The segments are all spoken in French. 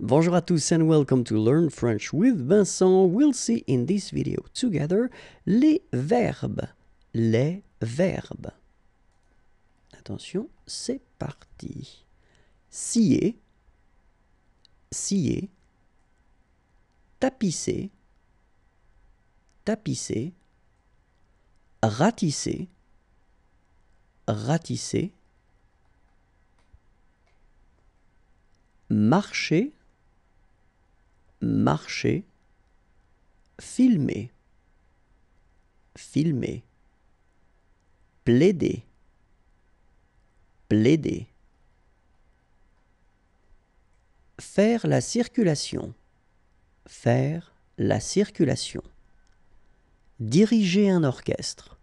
Bonjour à tous and welcome to Learn French with Vincent. We'll see in this video together les verbes. Les verbes. Attention, c'est parti. Scier, scier, tapisser, tapisser, ratisser, ratisser, marcher, marcher, filmer, filmer, plaider, plaider, faire la circulation, faire la circulation, diriger un orchestre,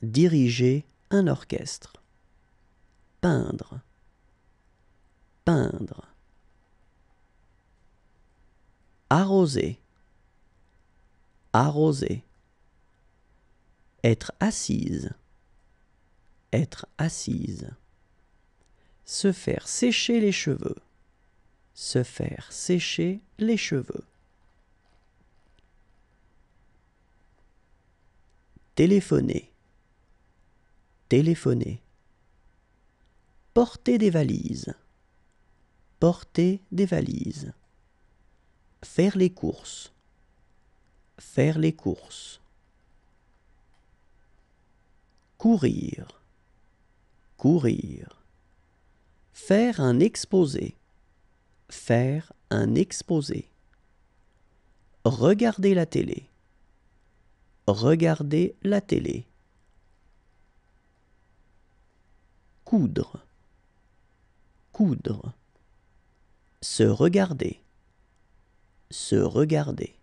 diriger un orchestre, peindre, peindre arroser, arroser, être assise, être assise, se faire sécher les cheveux, se faire sécher les cheveux, téléphoner, téléphoner, porter des valises, porter des valises Faire les courses. Faire les courses. Courir. Courir. Faire un exposé. Faire un exposé. Regarder la télé. Regarder la télé. Coudre. Coudre. Se regarder se regarder.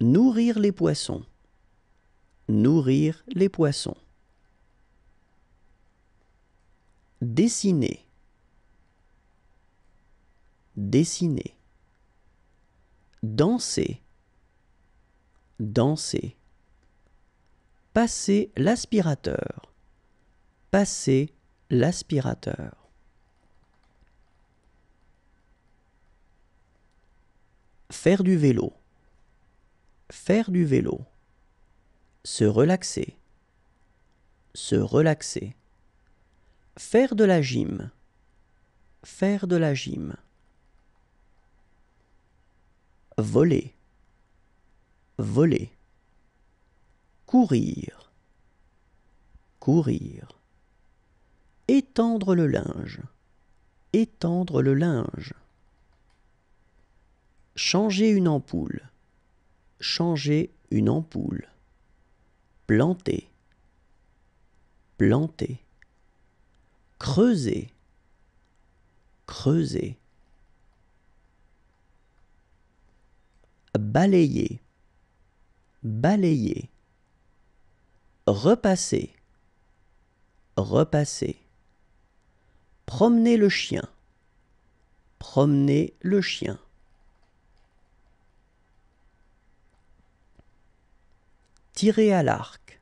Nourrir les poissons. Nourrir les poissons. Dessiner. Dessiner. Danser. Danser. Passer l'aspirateur. Passer l'aspirateur. Faire du vélo. Faire du vélo. Se relaxer. Se relaxer. Faire de la gym. Faire de la gym. Voler. Voler. Courir. Courir. Étendre le linge. Étendre le linge. Changer une ampoule. Changer une ampoule. Planter. Planter. Creuser. Creuser. Balayer. Balayer. Repasser. Repasser. Promener le chien. Promener le chien. Tirer à l'arc.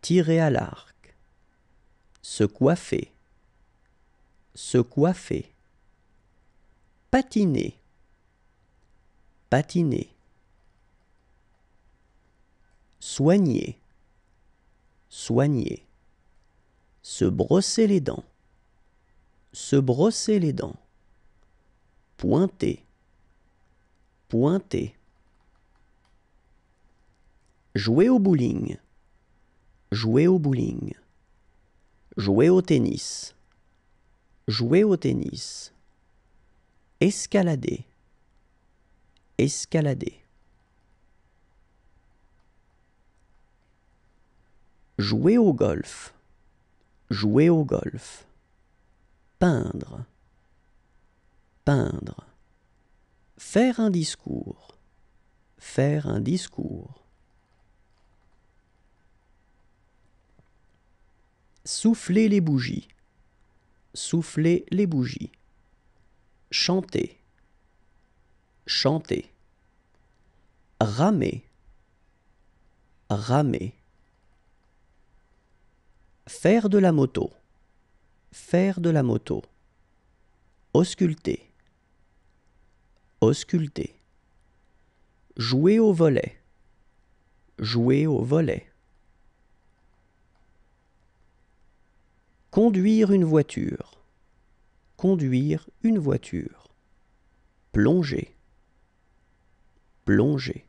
Tirer à l'arc. Se coiffer. Se coiffer. Patiner. Patiner. Soigner. Soigner. Se brosser les dents. Se brosser les dents. Pointer. Pointer. Jouer au bowling. Jouer au bowling. Jouer au tennis. Jouer au tennis. Escalader. Escalader. Jouer au golf. Jouer au golf. Peindre. Peindre. Faire un discours. Faire un discours. Souffler les bougies. Souffler les bougies. Chanter. Chanter. Ramer. Ramer. Faire de la moto. Faire de la moto. Ausculter. ausculter. Jouer au volet. Jouer au volet. Conduire une voiture. Conduire une voiture. Plonger. Plonger.